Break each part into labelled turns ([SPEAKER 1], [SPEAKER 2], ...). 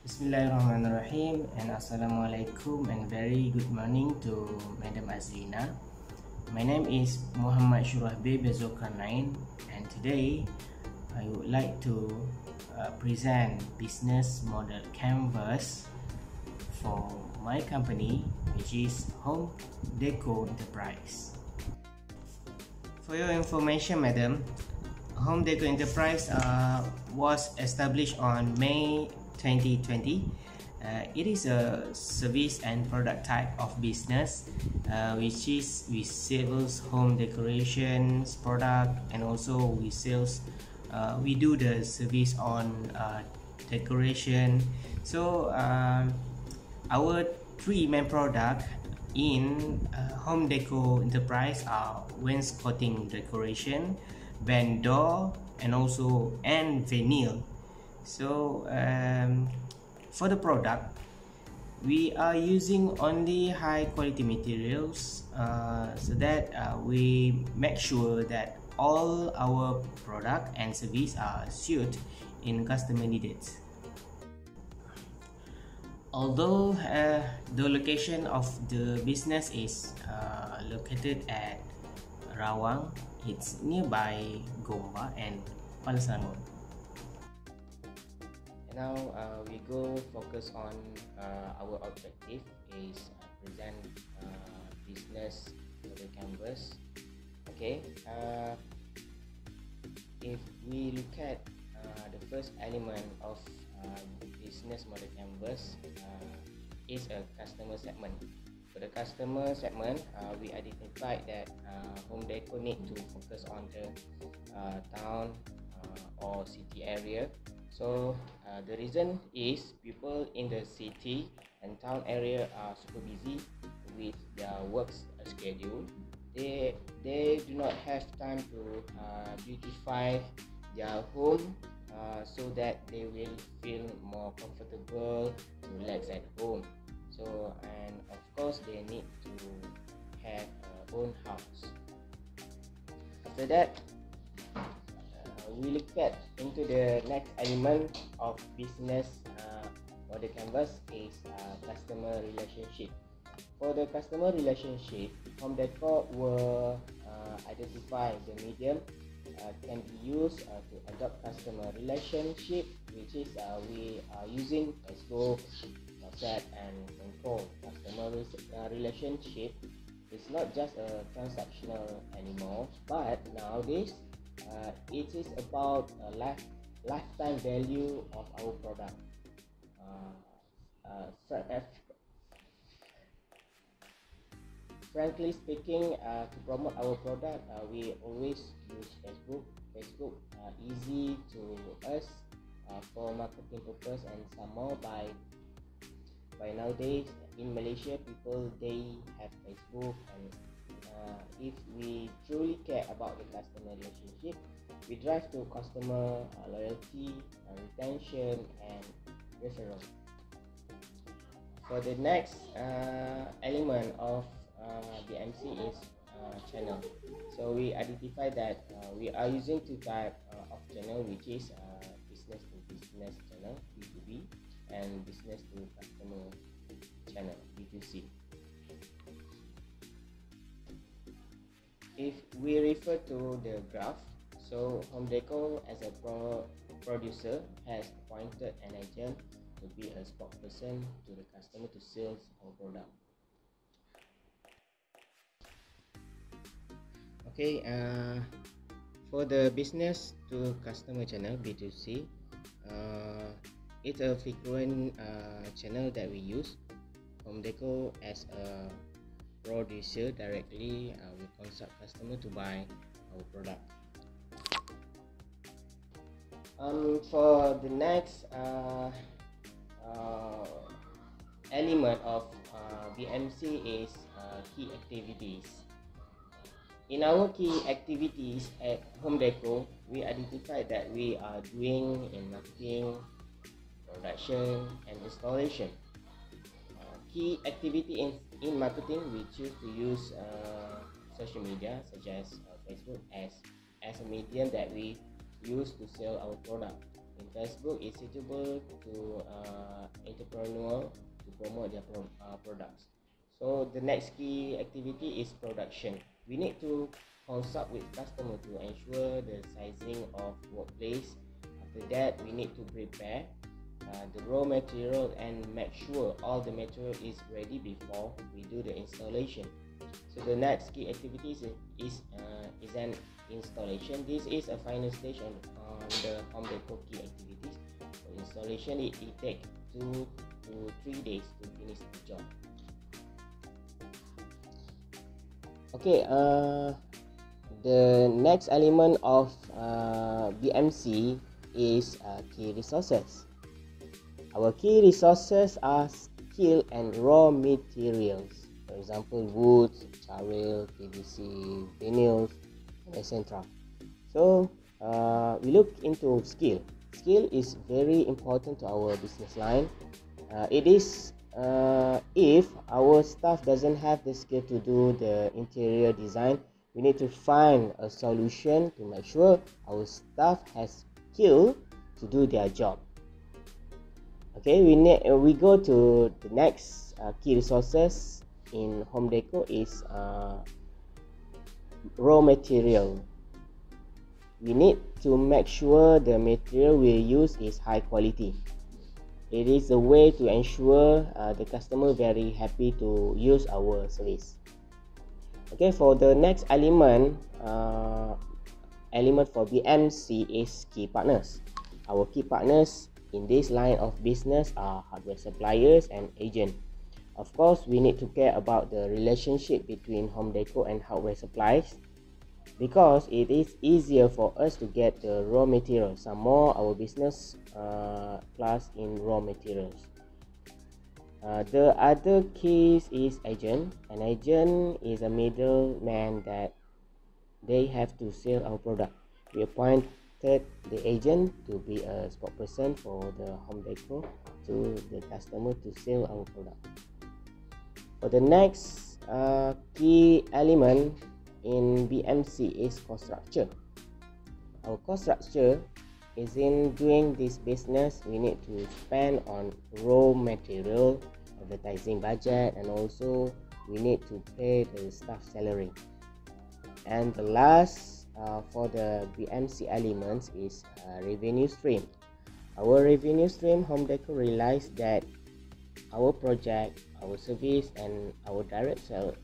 [SPEAKER 1] Bismillahirrahmanirrahim and Assalamualaikum and very good morning to Madam Azlina. My name is Muhammad Syurahbil Bezulkarnain and today I would like to uh, present business model canvas for my company which is Home Deco Enterprise. For your information madam, HomDéko Enterprise uh, was established on May 2020. Uh, it is a service and product type of business uh, which is we sales home decorations product and also we sales uh, we do the service on uh, decoration so um, our three main product in uh, HomDéko enterprise are wainscoting decoration vendor and also and vinyl so um, for the product we are using only high quality materials uh, so that uh, we make sure that all our product and service are suited in customer needs. Although uh, the location of the business is uh, located at Rawang it's nearby Gombak and Palasangon now uh, we go focus on uh, our objective is uh, present uh, business to the canvas. Okay uh, if we look at uh, the first element of uh, business model canvas uh, is a customer segment. For the customer segment uh, we identified that uh, home deco need to focus on the uh, town uh, or city area so uh, the reason is people in the city and town area are super busy with their work schedule. They they do not have time to uh, beautify their home uh, so that they will feel more comfortable relax at home. So and of course they need to have a own house. After that we look at into the next element of business uh, for the canvas is uh, customer relationship. For the customer relationship home decor will uh, identify the medium uh, can be used uh, to adopt customer relationship which is uh, we are using Facebook, WhatsApp and control customer uh, relationship is not just a transactional anymore but nowadays uh, it is about uh, life lifetime value of our product. Uh, uh, frankly speaking uh, to promote our product uh, we always use facebook. Facebook uh, easy to us uh, for marketing purpose and some more by by nowadays in malaysia people they have facebook and uh, if we truly care about the customer relationship we drive to customer uh, loyalty uh, retention and referral. For the next uh, element of uh, BMC is uh, channel. So we identify that we are using two type uh, of channel which is business to business channel B2B and business to customer channel B2C if we refer to the graph so HomDéko as a pro producer has appointed an agent to be a spokesperson to the customer to sell our product. Okay uh, for the business to customer channel b2c uh, it's a frequent uh, channel that we use. HomDéko as a producer directly uh, we consult customer to buy our product. Um, for the next uh, uh, element of uh, BMC is uh, key activities. In our key activities at HomDéko we identified that we are doing in marketing production and installation. Key activity in, in marketing we choose to use uh, social media such as uh, facebook as as a medium that we use to sell our product in Facebook is suitable to uh, entrepreneur to promote their pro- uh, products. So the next key activity is production. We need to consult with customer to ensure the sizing of workplace. After that, we need to prepare uh, the raw material and make sure all the material is ready before we do the installation. So the next key activity is is, uh, is an installation. This is a final stage on, on the home decor key activities. For installation, it, it takes two to three days to finish the job. Okay, uh, the next element of uh, BMC is uh, key resources. Our key resources are skill and raw materials. For example, wood, charcoal, PVC, vinyls, etc. So uh, we look into skill. Skill is very important to our business line. Uh, it is uh, if our staff doesn't have the skill to do the interior design, we need to find a solution to make sure our staff has skill to do their job okay we need uh, we go to the next uh, key resources in home decor is uh, raw material. We need to make sure the material we use is high quality. It is a way to ensure uh, the customer very happy to use our service. Okay for the next element uh, element for bmc is key partners. Our key partners in this line of business are hardware suppliers and agent. Of course we need to care about the relationship between home decor and hardware supplies because it is easier for us to get the raw materials. Some more our business uh, class in raw materials. Uh, the other case is agent. An agent is a middleman that they have to sell our product. We appoint The agent to be a spokesperson for the home decor to the customer to sell our product. For the next uh, key element in BMC is cost structure. Our cost structure is in doing this business we need to spend on raw material, advertising budget and also we need to pay the staff salary. And the last uh, for the BMC elements is uh, revenue stream. Our revenue stream Home Decor realized that our project, our service, and our direct sale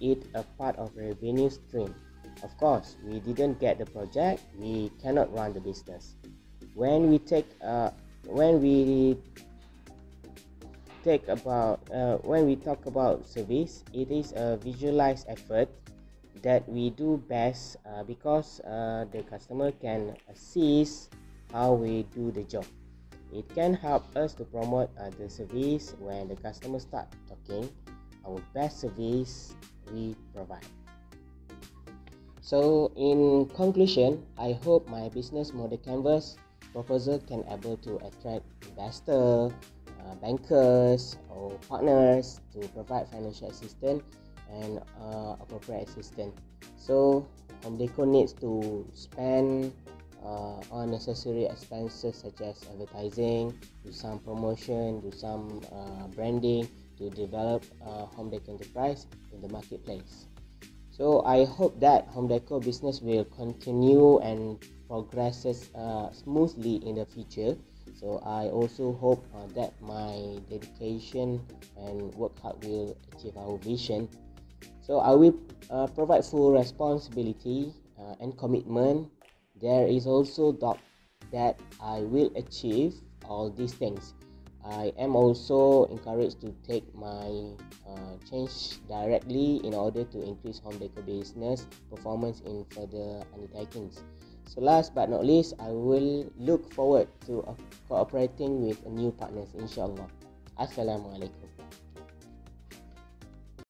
[SPEAKER 1] it a part of revenue stream. Of course, we didn't get the project, we cannot run the business. When we take uh, when we take about uh, when we talk about service, it is a visualized effort that we do best uh, because uh, the customer can assist how we do the job. It can help us to promote uh, the service when the customer start talking. Our best service we provide. So in conclusion i hope my business model canvas proposal can able to attract investor uh, bankers or partners to provide financial assistance and uh, appropriate assistance. So HomDéko needs to spend uh, necessary expenses such as advertising, do some promotion, do some uh, branding to develop uh, Home decor enterprise in the marketplace. So I hope that Home decor business will continue and progresses uh, smoothly in the future. So I also hope uh, that my dedication and work hard will achieve our vision so I will uh, provide full responsibility uh, and commitment. There is also doubt that I will achieve all these things. I am also encouraged to take my uh, change directly in order to increase home decor business performance in further undertakings. So last but not least, I will look forward to uh, cooperating with new partners inshallah. Assalamualaikum.